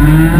Mm-hmm.